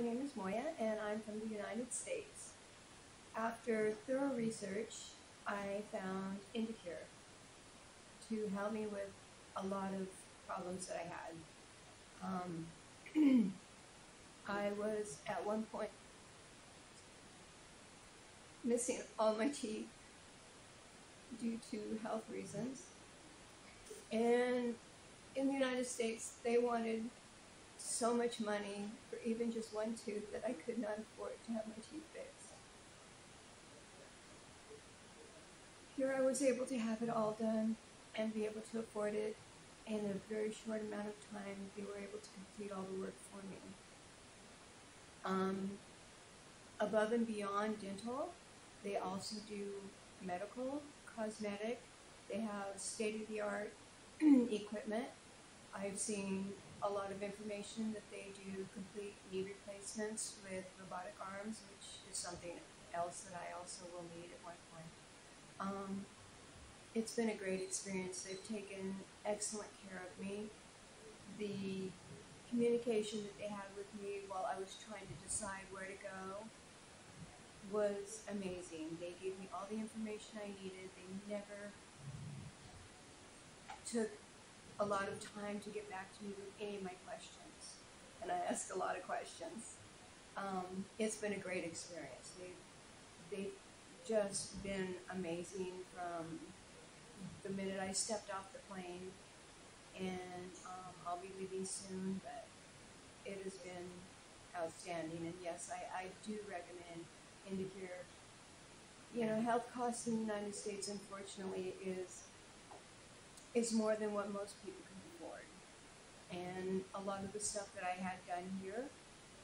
my name is Moya, and I'm from the United States. After thorough research, I found Indicure to help me with a lot of problems that I had. Um, I was at one point missing all my teeth due to health reasons. And in the United States, they wanted so much money for even just one tooth that I could not afford to have my teeth fixed. Here I was able to have it all done and be able to afford it in a very short amount of time. They were able to complete all the work for me. Um, above and beyond dental, they also do medical, cosmetic. They have state-of-the-art equipment. I've seen a lot of information that they do complete knee replacements with robotic arms, which is something else that I also will need at one point. Um, it's been a great experience. They've taken excellent care of me. The communication that they had with me while I was trying to decide where to go was amazing. They gave me all the information I needed. They never took a lot of time to get back to me with any of my questions. And I ask a lot of questions. Um, it's been a great experience. They've, they've just been amazing from the minute I stepped off the plane. And um, I'll be leaving soon, but it has been outstanding. And yes, I, I do recommend Indicure. You know, health costs in the United States, unfortunately, is is more than what most people can afford. And a lot of the stuff that I had done here,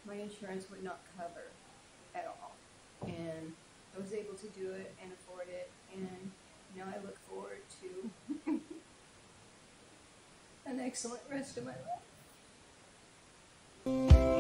my insurance would not cover at all. And I was able to do it and afford it, and now I look forward to an excellent rest of my life.